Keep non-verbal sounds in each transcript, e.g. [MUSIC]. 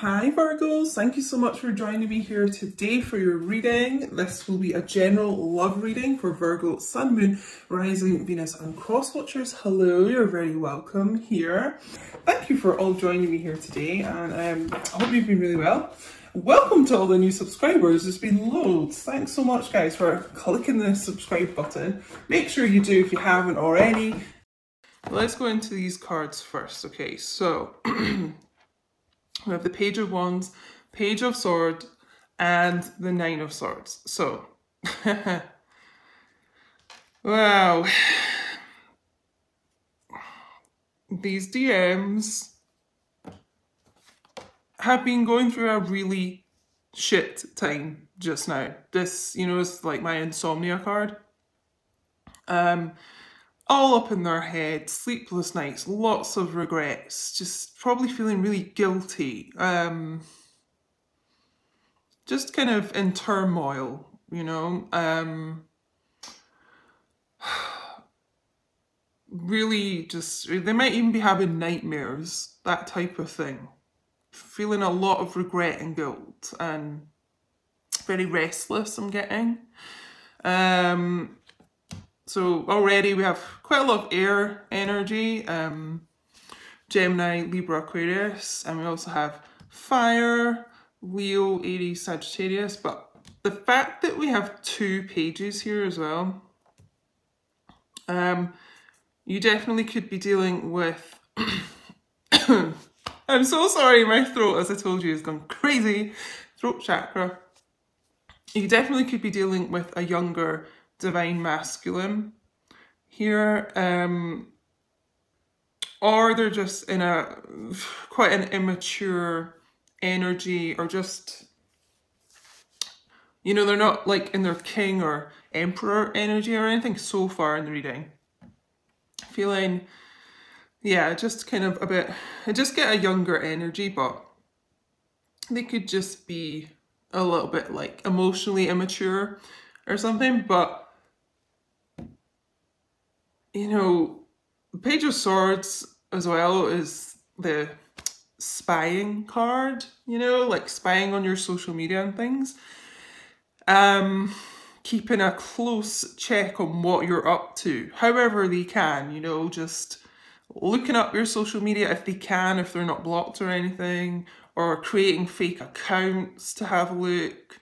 Hi Virgos, thank you so much for joining me here today for your reading. This will be a general love reading for Virgo, Sun, Moon, Rising, Venus and Cross Watchers. Hello, you're very welcome here. Thank you for all joining me here today and um, I hope you've been really well. Welcome to all the new subscribers, there's been loads. Thanks so much guys for clicking the subscribe button. Make sure you do if you haven't already. Let's go into these cards first. Okay, so [CLEARS THROAT] We have the Page of Wands, Page of Swords, and the Nine of Swords. So, [LAUGHS] wow. These DMs have been going through a really shit time just now. This, you know, is like my insomnia card. Um, all up in their head, sleepless nights, lots of regrets, just probably feeling really guilty. Um, just kind of in turmoil, you know. Um, [SIGHS] really just, they might even be having nightmares, that type of thing. Feeling a lot of regret and guilt and very restless, I'm getting. Um, so already we have quite a lot of air energy, um, Gemini, Libra, Aquarius, and we also have fire, Leo, Aries, Sagittarius, but the fact that we have two pages here as well, um, you definitely could be dealing with, [COUGHS] I'm so sorry, my throat, as I told you, has gone crazy, throat chakra. You definitely could be dealing with a younger divine masculine. Here um or they're just in a quite an immature energy or just you know they're not like in their king or emperor energy or anything so far in the reading. Feeling yeah just kind of a bit I just get a younger energy but they could just be a little bit like emotionally immature or something but you know, Page of Swords as well is the spying card, you know, like spying on your social media and things. Um, keeping a close check on what you're up to, however they can, you know, just looking up your social media if they can, if they're not blocked or anything, or creating fake accounts to have a look,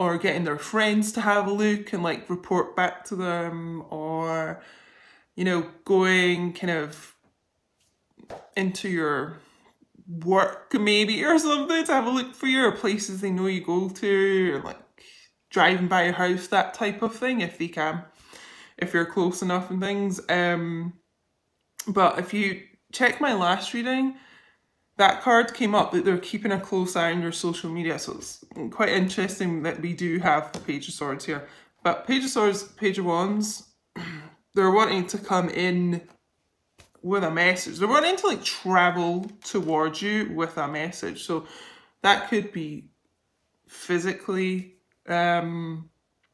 or getting their friends to have a look and like report back to them, or you know, going kind of into your work maybe or something to have a look for you or places they know you go to or like driving by your house, that type of thing if they can, if you're close enough and things. Um, but if you check my last reading, that card came up that they're keeping a close eye on your social media. So it's quite interesting that we do have the Page of Swords here. But Page of Swords, Page of Wands, they're wanting to come in with a message. They're wanting to like travel towards you with a message. So that could be physically um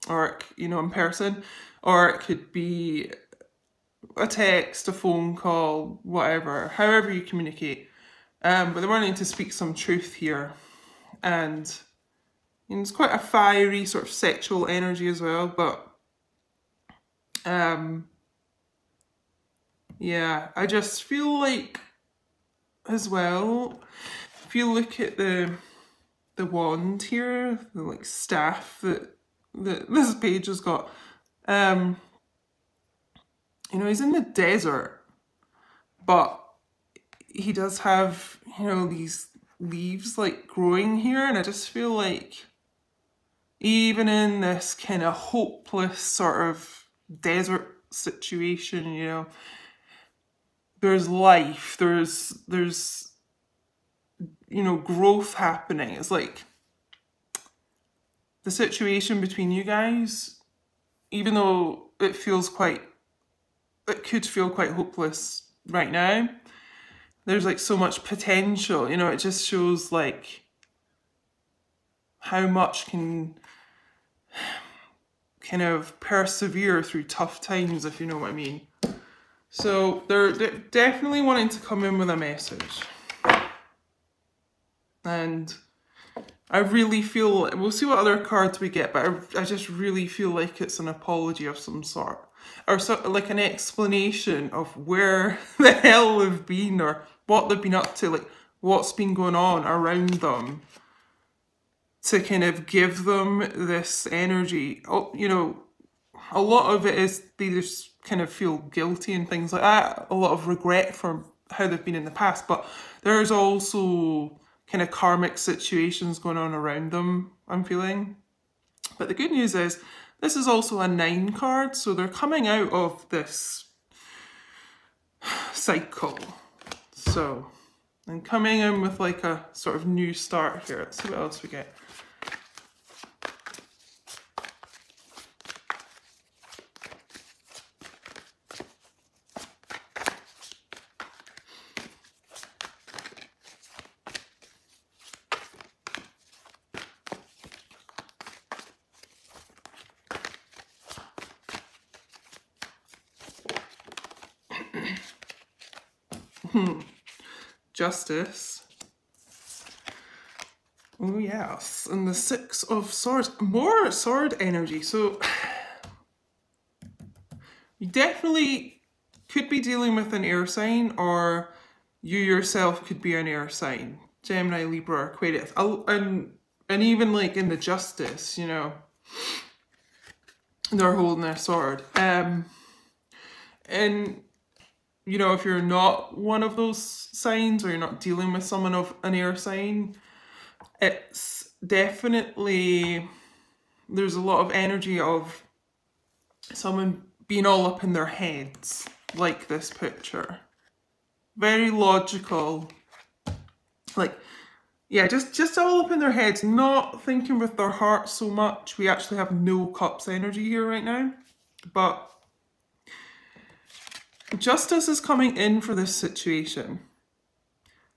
or you know in person or it could be a text, a phone call, whatever, however you communicate. Um, but they're wanting to speak some truth here. And you know, it's quite a fiery sort of sexual energy as well, but um yeah, I just feel like as well, if you look at the the wand here, the like staff that that [LAUGHS] this page has got, um, you know, he's in the desert, but he does have, you know, these leaves like growing here, and I just feel like even in this kind of hopeless sort of desert situation, you know, there's life, there's there's you know growth happening. It's like the situation between you guys, even though it feels quite it could feel quite hopeless right now. There's like so much potential, you know, it just shows like how much can [SIGHS] kind of persevere through tough times, if you know what I mean. So they're, definitely wanting to come in with a message. And I really feel, we'll see what other cards we get, but I, I just really feel like it's an apology of some sort. Or so, like an explanation of where [LAUGHS] the hell they've been or what they've been up to, like what's been going on around them to kind of give them this energy. Oh, you know, a lot of it is they just kind of feel guilty and things like that, a lot of regret for how they've been in the past, but there's also kind of karmic situations going on around them, I'm feeling. But the good news is, this is also a nine card, so they're coming out of this cycle. So, and coming in with like a sort of new start here. Let's see what else we get. Justice. Oh yes, and the Six of Swords. More sword energy. So you definitely could be dealing with an air sign or you yourself could be an air sign. Gemini, Libra, Aquarius. And, and even like in the Justice, you know, they're holding their sword. Um, and you know, if you're not one of those signs or you're not dealing with someone of an air sign, it's definitely there's a lot of energy of someone being all up in their heads, like this picture. Very logical. Like, yeah, just, just all up in their heads, not thinking with their heart so much. We actually have no cups energy here right now. But justice is coming in for this situation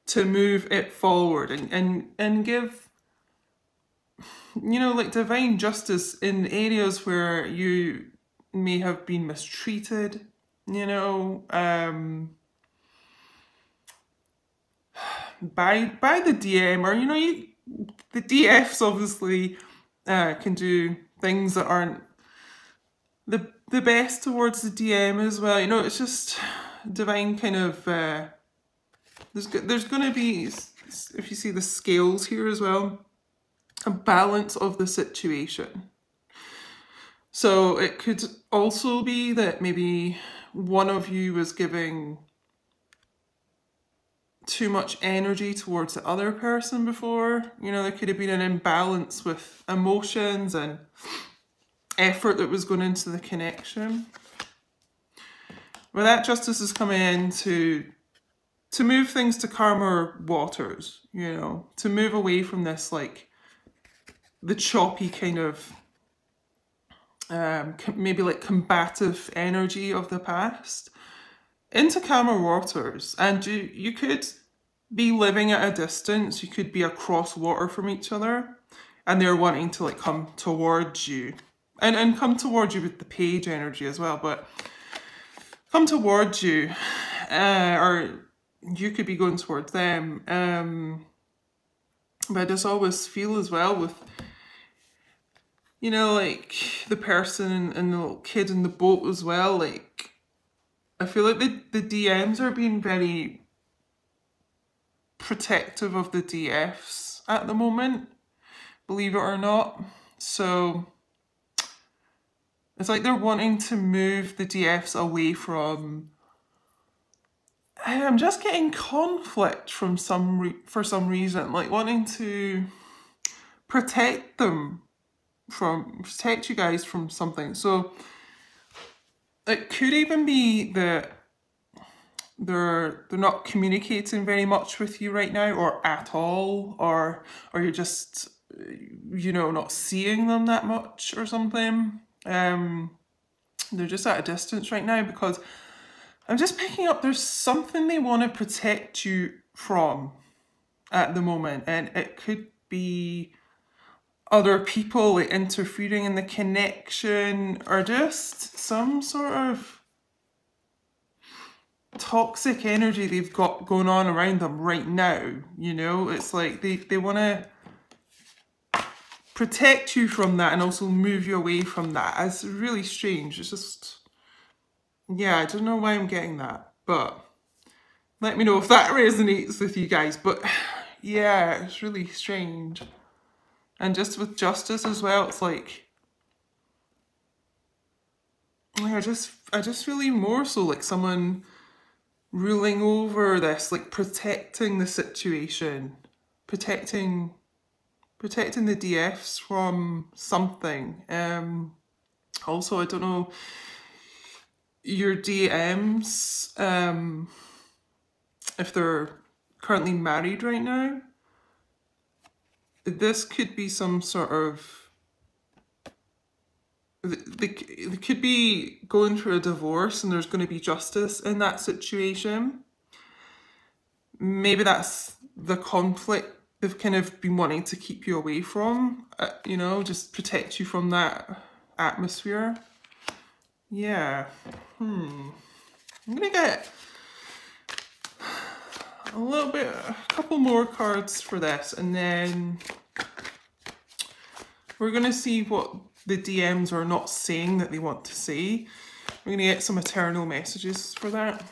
to move it forward and, and, and give, you know, like divine justice in areas where you may have been mistreated, you know, um, by by the DM or you know you the DFs obviously uh, can do things that aren't the the best towards the DM as well. You know, it's just divine kind of. Uh, there's there's going to be if you see the scales here as well, a balance of the situation. So it could also be that maybe one of you was giving too much energy towards the other person before. You know, there could have been an imbalance with emotions and effort that was going into the connection. Well, that justice is coming in to to move things to calmer waters, you know, to move away from this like the choppy kind of um, maybe like combative energy of the past into calmer waters. And you you could be living at a distance, you could be across water from each other, and they're wanting to like come towards you and and come towards you with the page energy as well but come towards you uh, or you could be going towards them um but I just always feel as well with you know like the person and the little kid in the boat as well like I feel like the, the DMs are being very protective of the DFs at the moment believe it or not. So it's like they're wanting to move the DFs away from. I'm just getting conflict from some re- for some reason, like wanting to protect them from protect you guys from something. So it could even be that they're they're not communicating very much with you right now or at all or or you're just you know not seeing them that much or something um, they're just at a distance right now because I'm just picking up there's something they want to protect you from at the moment, and it could be other people like, interfering in the connection or just some sort of toxic energy they've got going on around them right now. You know, it's like they, they want to protect you from that and also move you away from that. It's really strange. It's just, yeah, I don't know why I'm getting that, but let me know if that [LAUGHS] resonates with you guys. But [SIGHS] yeah, it's really strange. And just with justice as well, it's like, I just, I just feel even more so like someone ruling over this, like protecting the situation, protecting protecting the DFs from something. Um also I don't know your DMs, um if they're currently married right now. This could be some sort of they, they could be going through a divorce and there's going to be justice in that situation. Maybe that's the conflict they've kind of been wanting to keep you away from, uh, you know, just protect you from that atmosphere. Yeah. Hmm. I'm to get a little bit, a couple more cards for this and then we're going to see what the DMs are not saying that they want to say. We're going to get some eternal messages for that.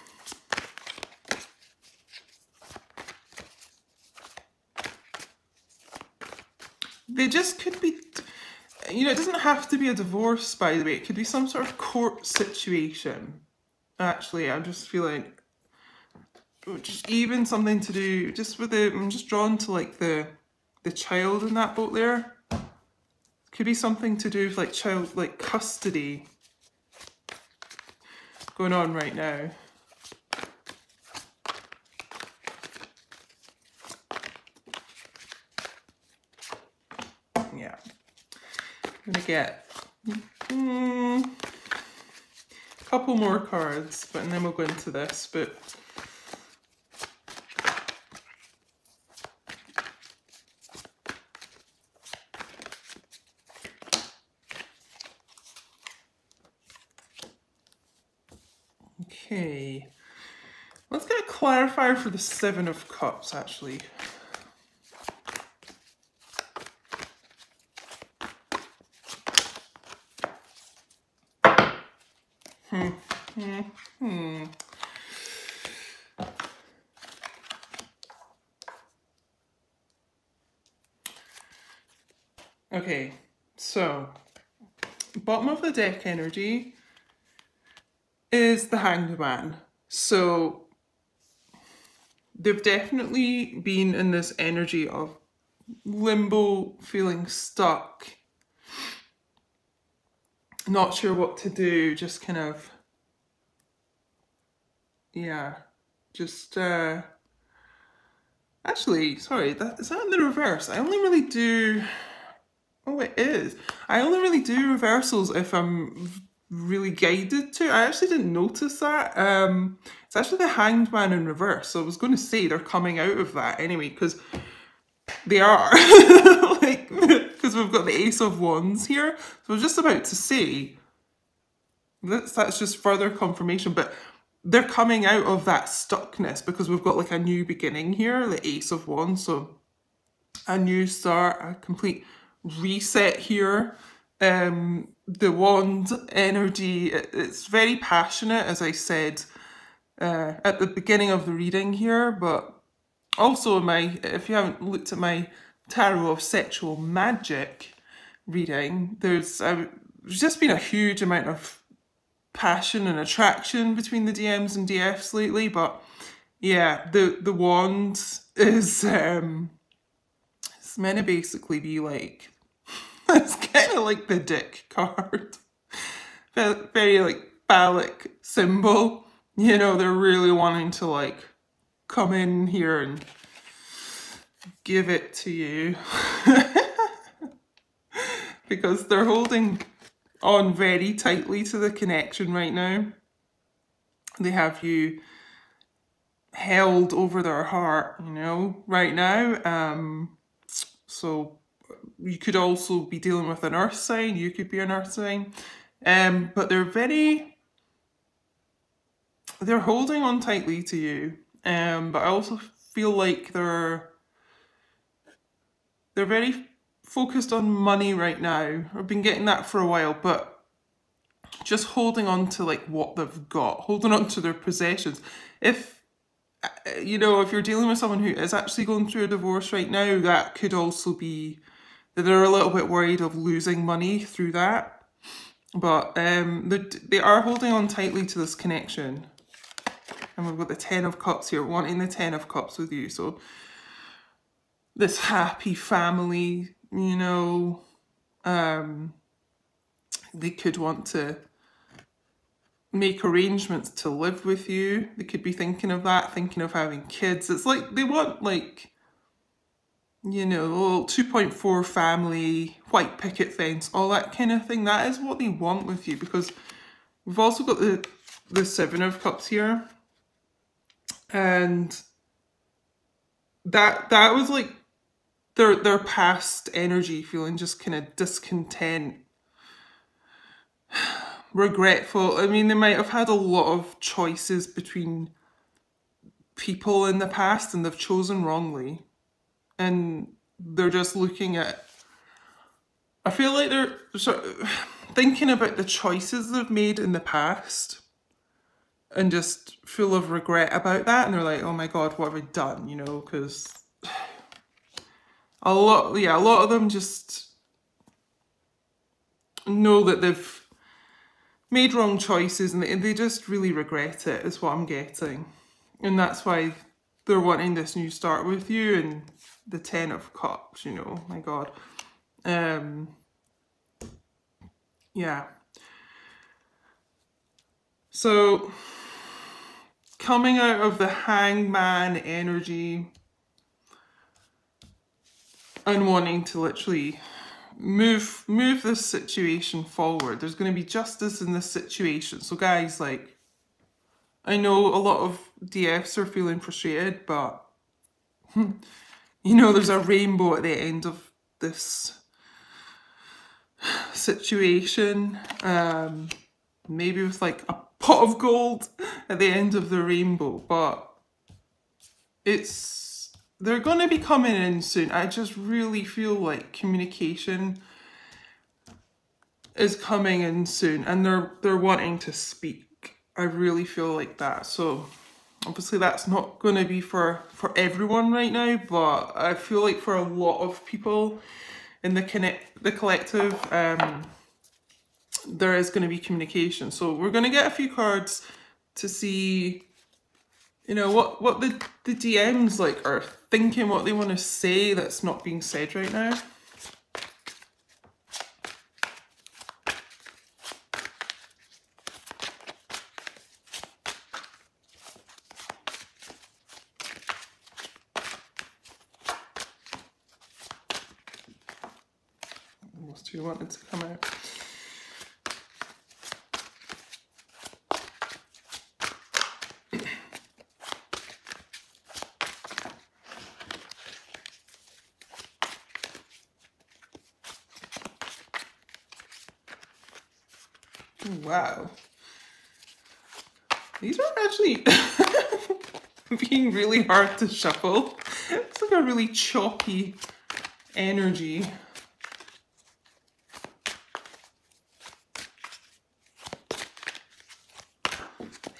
They just could be, you know, it doesn't have to be a divorce, by the way. It could be some sort of court situation. Actually, I'm just feeling, just even something to do, just with the, I'm just drawn to like the, the child in that boat there. Could be something to do with like child, like custody going on right now. Yeah. I'm gonna get mm, a couple more cards, but and then we'll go into this. But Okay. Let's get a clarifier for the Seven of Cups, actually. Hmm. Hmm. Okay, so bottom of the deck energy is the Hanged Man. So they've definitely been in this energy of limbo, feeling stuck, not sure what to do, just kind of, yeah, just, uh, actually, sorry, that, is that in the reverse? I only really do, oh it is, I only really do reversals if I'm really guided to. I actually didn't notice that. Um, it's actually the Hanged Man in reverse. So I was going to say they're coming out of that anyway, because they are. [LAUGHS] like, because we've got the Ace of Wands here. So I was just about to say, that's, that's just further confirmation, but they're coming out of that stuckness because we've got like a new beginning here, the Ace of Wands. So a new start, a complete reset here. Um, the wand energy, it's very passionate, as I said uh, at the beginning of the reading here, but also my, if you haven't looked at my Tarot of Sexual Magic reading, there's, uh, there's just been a huge amount of passion and attraction between the DMs and DFs lately, but yeah, the, the wand is, um, it's meant to basically be like [LAUGHS] it's kind of like the dick card. Very like phallic symbol. You know, they're really wanting to like come in here and give it to you. [LAUGHS] because they're holding on very tightly to the connection right now. They have you held over their heart, you know, right now. Um, so you could also be dealing with an earth sign, you could be an earth sign. Um, but they're very they're holding on tightly to you, um, but I also feel like they're they're very focused on money right now. I've been getting that for a while, but just holding on to like what they've got, holding on to their possessions. If uh, you know, if you're dealing with someone who is actually going through a divorce right now, that could also be that they're a little bit worried of losing money through that. But um, they, they are holding on tightly to this connection. And we've got the Ten of Cups here, wanting the Ten of Cups with you. So this happy family, you know, um, they could want to make arrangements to live with you. They could be thinking of that, thinking of having kids. It's like they want like, you know, 2.4 family, white picket fence, all that kind of thing. That is what they want with you because we've also got the, the Seven of Cups here. And that that was like their their past energy feeling just kind of discontent. [SIGHS] Regretful. I mean they might have had a lot of choices between people in the past and they've chosen wrongly. And they're just looking at i feel like they're sort of [SIGHS] thinking about the choices they've made in the past and just full of regret about that. And they're like oh my god what have i done? You know because [SIGHS] a lot, yeah, a lot of them just know that they've made wrong choices and they, just really regret it is what I'm getting. And that's why they're wanting this new start with you and the Ten of Cups, you know, my God. Um, yeah. So, coming out of the hangman energy, and wanting to literally move move this situation forward. There's going to be justice in this situation. So guys, like, I know a lot of DFs are feeling frustrated, but [LAUGHS] you know, there's a rainbow at the end of this situation. Um, maybe with like a pot of gold at the end of the rainbow, but it's they're going to be coming in soon. I just really feel like communication is coming in soon and they're they're wanting to speak. I really feel like that. So obviously that's not going to be for for everyone right now, but I feel like for a lot of people in the connect the collective um there is going to be communication. So we're going to get a few cards to see you know what what the the DMs like are thinking what they want to say that's not being said right now. Almost you wanted to come out. Wow. These are actually [LAUGHS] being really hard to shuffle. It's like a really choppy energy.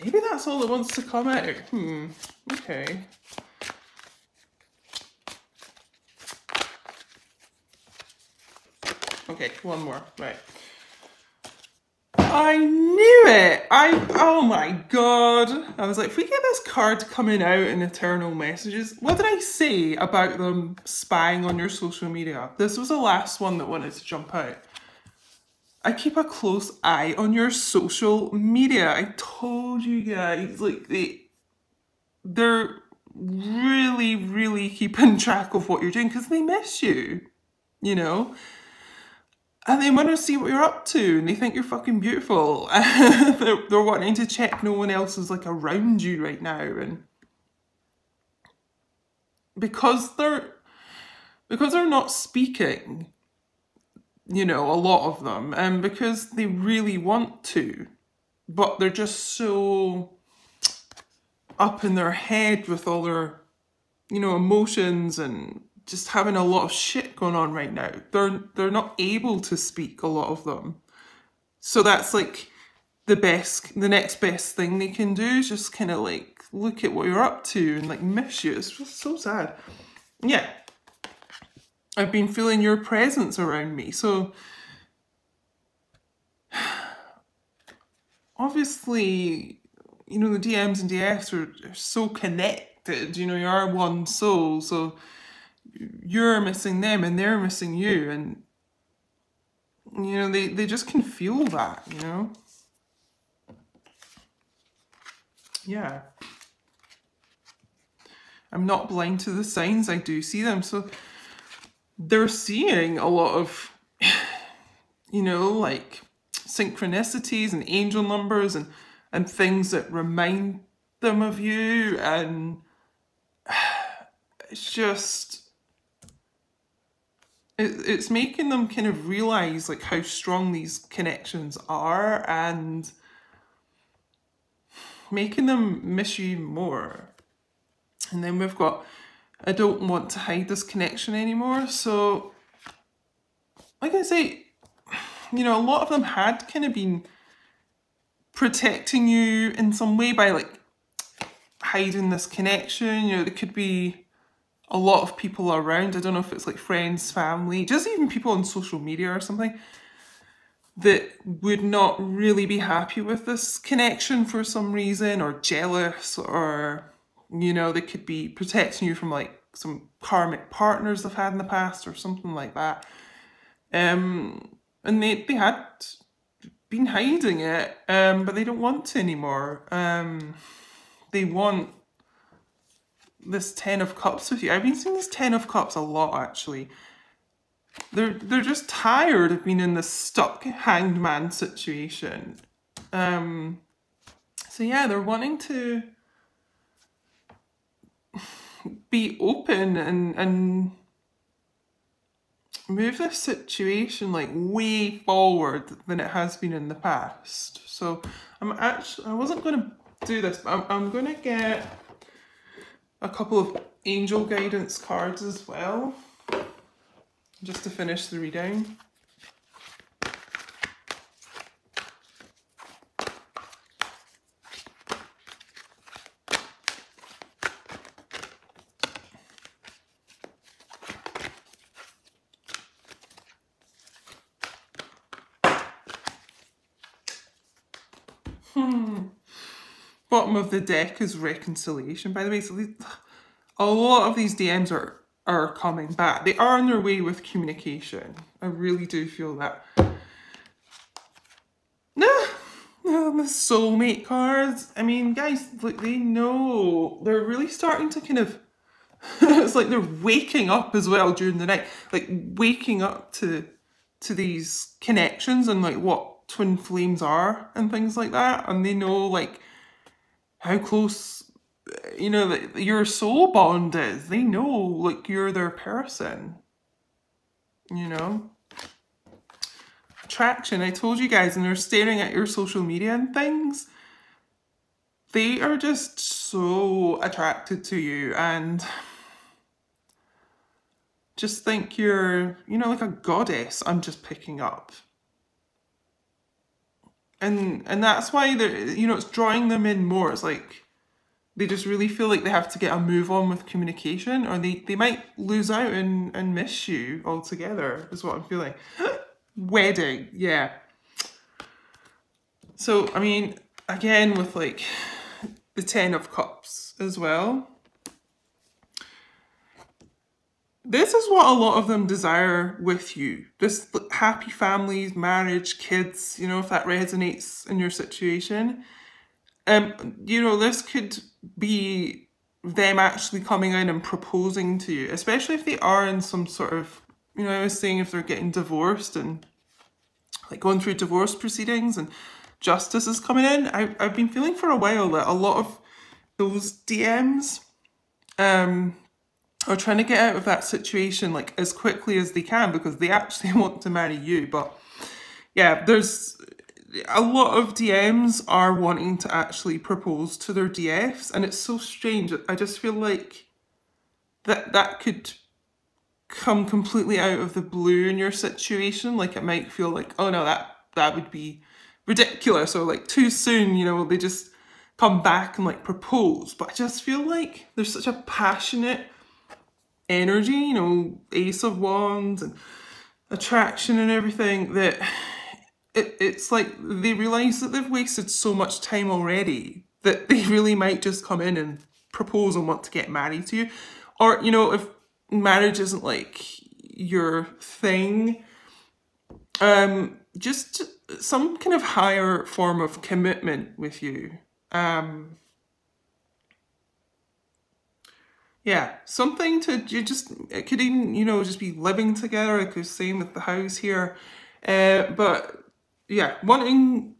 Maybe that's all that wants to come out. Hmm, okay. Okay, one more, right. I knew it. I oh my god. I was like, if we get this card coming out in Eternal Messages, what did I say about them spying on your social media? This was the last one that wanted to jump out. I keep a close eye on your social media. I told you guys, like they they're really, really keeping [LAUGHS] track of what you're doing because they miss you. You know? And they want to see what you're up to and they think you're fucking beautiful. [LAUGHS] They're, they're wanting to check no one else is like around you right now and because they're because they're not speaking you know a lot of them and because they really want to but they're just so up in their head with all their, you know, emotions and just having a lot of shit going on right now. They're they're not able to speak a lot of them. So that's like the best the next best thing they can do is just kind of like look at what you're up to and like miss you. It's just so sad. Yeah. I've been feeling your presence around me. So [SIGHS] obviously, you know, the DMs and DFs are, are so connected. You know, you are one soul. So you're missing them and they're missing you. And, you know, they, they just can feel that, you know? Yeah. I'm not blind to the signs, I do see them. So they're seeing a lot of, [SIGHS] you know, like synchronicities and angel numbers and, and things that remind them of you. And [SIGHS] it's just, it, it's making them kind of realize like how strong these connections are and making them miss you more. And then we've got, I don't want to hide this connection anymore. So, like I say, you know, a lot of them had kind of been protecting you in some way by like hiding this connection. You know, there could be a lot of people around. I don't know if it's like friends, family, just even people on social media or something that would not really be happy with this connection for some reason or jealous or you know they could be protecting you from like some karmic partners they've had in the past or something like that um and they they had been hiding it um but they don't want to anymore um they want this ten of cups with you i've been seeing this ten of cups a lot actually they're they're just tired of being in this stuck hanged man situation. Um, so yeah, they're wanting to [SIGHS] be open and and move this situation like way forward than it has been in the past. So I'm actually I wasn't going to do this, but I'm I'm going to get a couple of angel guidance cards as well just to finish the reading. Hmm. Bottom of the deck is reconciliation, by the way. So a lot of these DMs are are coming back. They are on their way with communication. I really do feel that. No, no, the soulmate cards. I mean, guys, like they know they're really starting to kind of. [LAUGHS] it's like they're waking up as well during the night, like waking up to to these connections and like what twin flames are and things like that, and they know like how close you know, your soul bond is. They know, like, you're their person. You know? Attraction, I told you guys, and they're staring at your social media and things. They are just so attracted to you and just think you're, you know, like a goddess. I'm just picking up. And and that's why they're, you know, it's drawing them in more. It's like, they just really feel like they have to get a move on with communication or they, they might lose out and, and miss you altogether is what I'm feeling. [GASPS] Wedding, yeah. So, I mean, again with like the Ten of Cups as well. This is what a lot of them desire with you. This happy families, marriage, kids, you know, if that resonates in your situation. Um, you know, this could be them actually coming in and proposing to you, especially if they are in some sort of, you know, I was saying if they're getting divorced and like going through divorce proceedings and justice is coming in. I, I've been feeling for a while that a lot of those DMs um, are trying to get out of that situation like as quickly as they can because they actually [LAUGHS] want to marry you. But yeah, there's a lot of DMs are wanting to actually propose to their DFs, and it's so strange. I just feel like that that could come completely out of the blue in your situation. Like it might feel like, oh no, that that would be ridiculous, or like too soon. You know, will they just come back and like propose. But I just feel like there's such a passionate energy. You know, Ace of Wands and attraction and everything that it, it's like they realize that they've wasted so much time already that they [LAUGHS] really might just come in and propose and want to get married to you. Or, you know, if marriage isn't like your thing, um, just some kind of higher form of commitment with you. Um, yeah, something to you just it could even you know just be living together. Like I was saying with the house here, uh, but yeah, wanting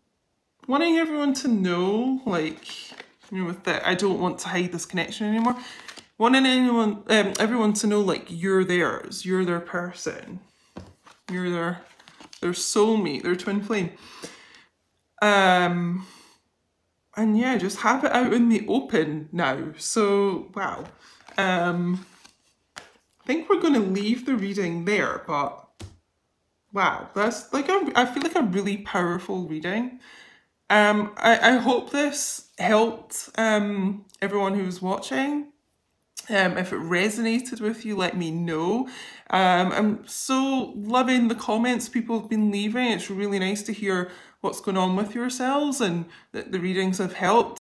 wanting everyone to know, like, you know, with that, I don't want to hide this connection anymore. Wanting anyone, um, everyone to know, like, you're theirs, you're their person, you're their their soulmate, their twin flame. Um, and yeah, just have it out in the open now. So wow, um, I think we're going to leave the reading there, but Wow, that's like a, I feel like a really powerful reading. Um, I, I hope this helped um, everyone who's watching. Um, if it resonated with you, let me know. Um, I'm so loving the comments people have been leaving. It's really nice to hear what's going on with yourselves and that the readings have helped.